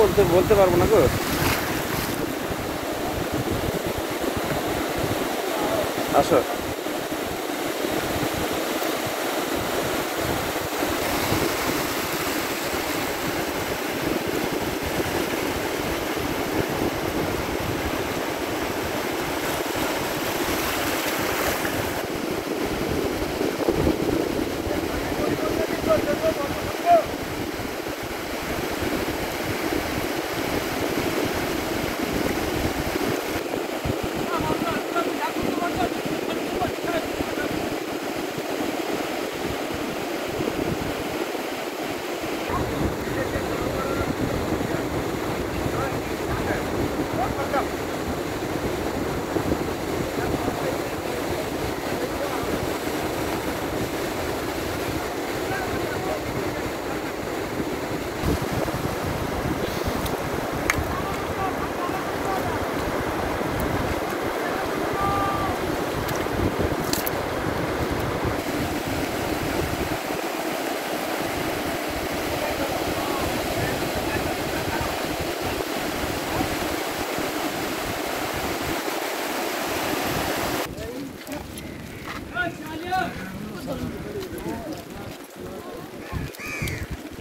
বলতে বলতে পারব না গো। আসো।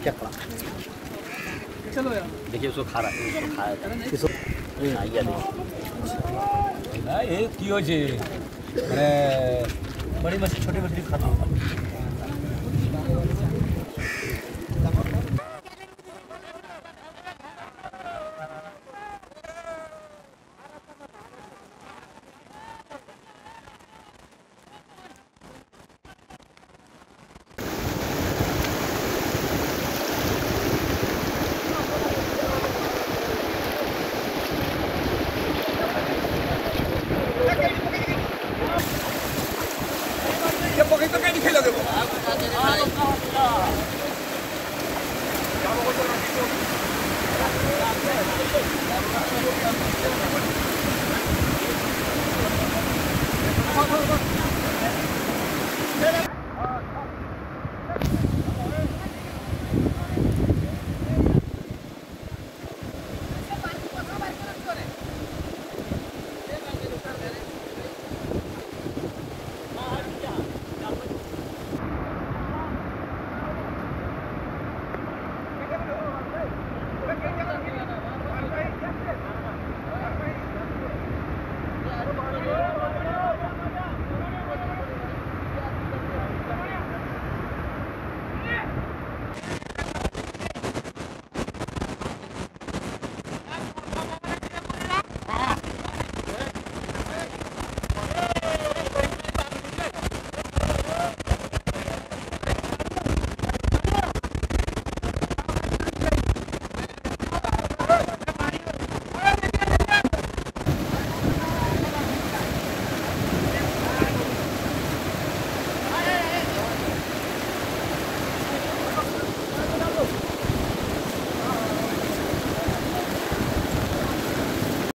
क्या पड़ा चलो यार। देखिए उसको खा रहा है खाया था। इसको आइए देखिए ये क्यों जी। मैं बड़ी मछली छोटी मछली खाता हूँ। Thank you.